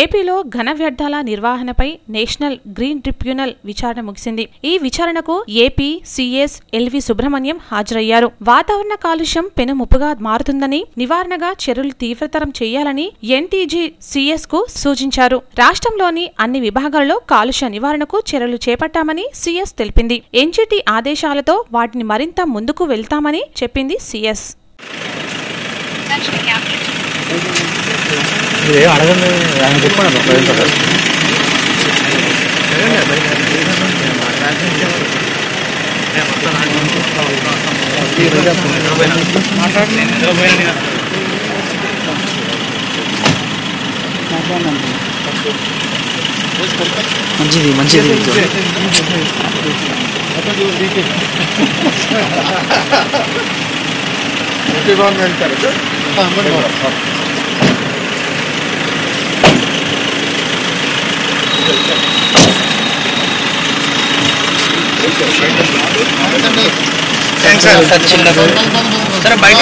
ఏపీలో ఘన వ్యర్థాల నిర్వహణపై నేషనల్ గ్రీన్ ట్రిబ్యునల్ విచారణ ముగిసింది. ఈ విచారణకు ఏపీ సిఎస్ ఎల్వి సుబ్రహ్మణ్యం హాజరయ్యారు. వాతావరణ కాలుష్యం పెనుముప్పుగా మారుతుందని నివారణగా చర్యలు తీవ్రతరం చేయాలని ఎన్టీజీ సిఎస్కు సూచించారు. రాష్ట్రంలోని అన్ని విభాగాల్లో కాలుష్య నివారణకు చర్యలు చేపట్టామని సిఎస్ తెలిపింది. ఎన్జిటి ఆదేశాలతో వాటిని మరింత ముందుకు వెళ్తామని చెప్పింది సిఎస్. మీరేం అడగండి ఆయన చెప్పండి ప్రజెంట్ సార్ మంచిది మంచిది సార్ చిన్న సరే బయట